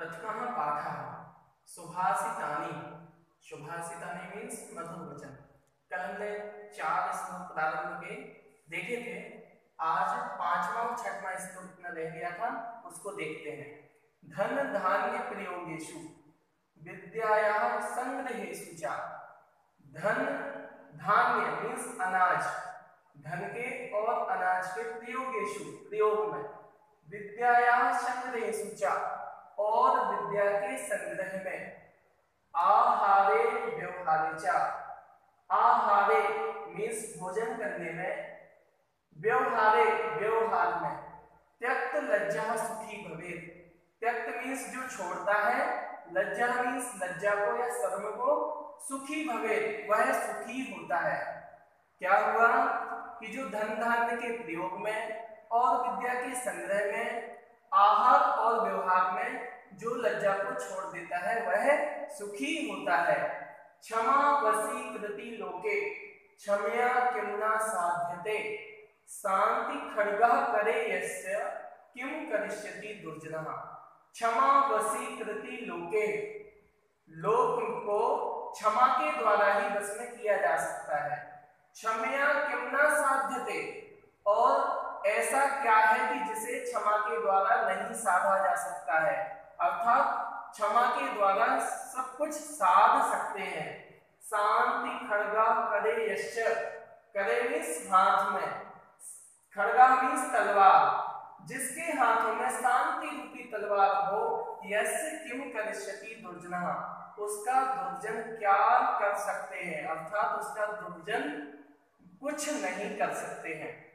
प्रथमः पाठः। सुभाषितानि सुभाषितानि मीन्स मधुर वचन। कल हमने चार श्लोक प्रारंभ के देखे थे, आज पांचवा और छठवा श्लोक में रह गया था, उसको देखते हैं। धन धान्य प्रयोगेशु विद्याया संग्रहेशु चा धन धान्य मीन्स अनाज। धन के और अनाज के प्रयोगेशु प्रयोग में। विद्याया संग्रहेशु चा और विद्या के संग्रह में। आहारे व्यवहारे चा आहारे मीन्स भोजन करने में। व्यवहारे, व्यवहार में। त्यक्त लज्जा सुखी भवे त्यक्त मीन्स जो छोड़ता है, लज्जा मीन्स लज्जा को या शर्म को सुखी भवे वह सुखी होता है। क्या हुआ कि जो धन धान्य के प्रयोग में और विद्या के संग्रह में आहार और व्यवहार में जो लज्जा को छोड़ देता है, वह सुखी होता है। क्षमा वसी कृति लोके, क्षमया किमना साध्यते। शांति खड़ग करे यस्य, किम करिष्यति दुर्जनः। क्षमा वसी कृति लोके, लोक को क्षमा के द्वारा ही बस में किया जा सकता है। क्षमया किमना साध्यते, और ऐसा क्या है कि जिसे क्षमा के द्वारा नहीं साधा जा सकता है? अर्थात, क्षमा के द्वारा सब कुछ साध सकते हैं। शांति खड़गा करे यश करे मीन्स हाथ में। खड़गा मीन्स तलवार। जिसके हाथों में शांति रूपी तलवार हो यश क्यों करिष्यति दुर्जना। उसका दुर्जन क्या कर सकते हैं? अर्थात उसका दुर्जन कुछ नहीं कर सकते हैं।